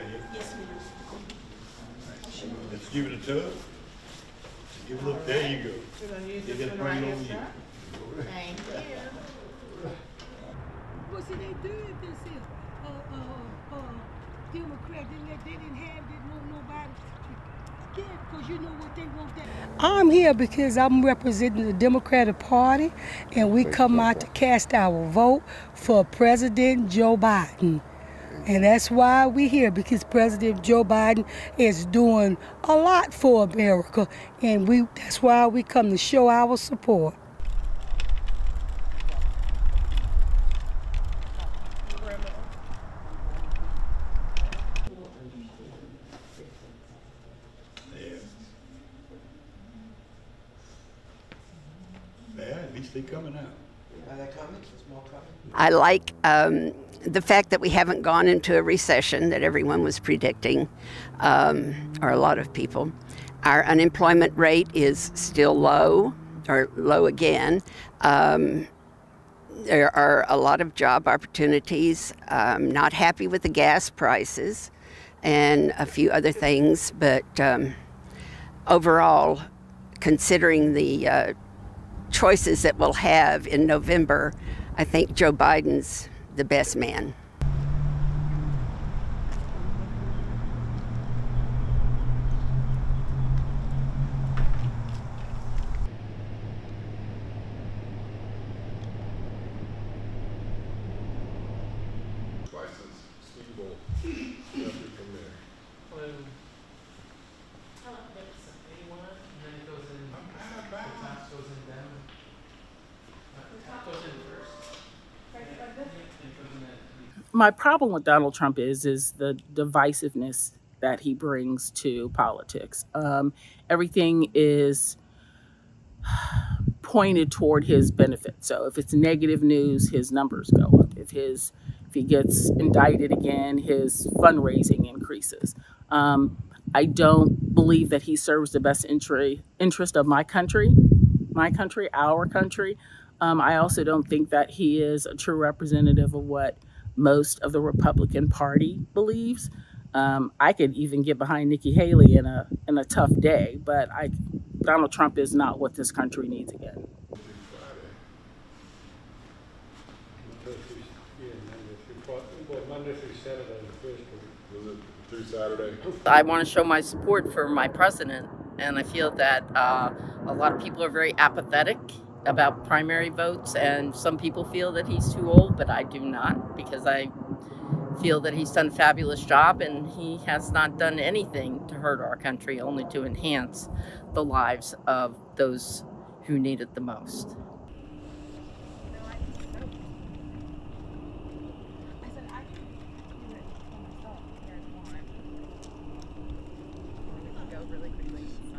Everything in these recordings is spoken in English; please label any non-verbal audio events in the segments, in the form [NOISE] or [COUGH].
down? Yes, ma'am. Let's give it a tug. Give it a look, there you go. We're gonna use You this gotta one bring right it here, over sir. Thank you. [LAUGHS] Well, see, they do it this is, uh, uh, uh, Democrat, they, let- they didn't have, didn't want nobody to get, cause you know what they want that. I'm here because I'm representing the Democratic Party, and we come out to cast our vote for President Joe Biden. And that's why we're here because President Joe Biden is doing a lot for America, and we that's why we come to show our support. Yeah. At least they coming out. I like um, the fact that we haven't gone into a recession that everyone was predicting, um, or a lot of people. Our unemployment rate is still low, or low again. Um, there are a lot of job opportunities. I'm not happy with the gas prices and a few other things, but um, overall, considering the uh, choices that we'll have in November, I think Joe Biden's the best man. license, Steve will jump it from there. When A1, and then it goes in, the tax goes in down. Uh, the tax goes in first. Yeah, it goes in at- my problem with Donald Trump is is the divisiveness that he brings to politics. Um, everything is pointed toward his benefit. So if it's negative news, his numbers go up. If his if he gets indicted again, his fundraising increases. Um, I don't believe that he serves the best interest interest of my country, my country, our country. Um, I also don't think that he is a true representative of what most of the Republican Party believes. Um, I could even get behind Nikki Haley in a in a tough day, but I Donald Trump is not what this country needs again. I want to show my support for my president, and I feel that uh, a lot of people are very apathetic about primary votes, and some people feel that he's too old, but I do not because I feel that he's done a fabulous job and he has not done anything to hurt our country, only to enhance the lives of those who need it the most.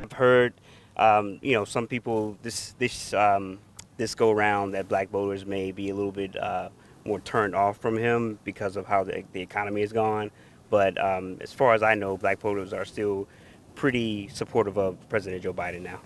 I've heard, um, you know, some people this this um, this go around that black voters may be a little bit uh, more turned off from him because of how the, the economy has gone. But um, as far as I know, black voters are still pretty supportive of President Joe Biden now.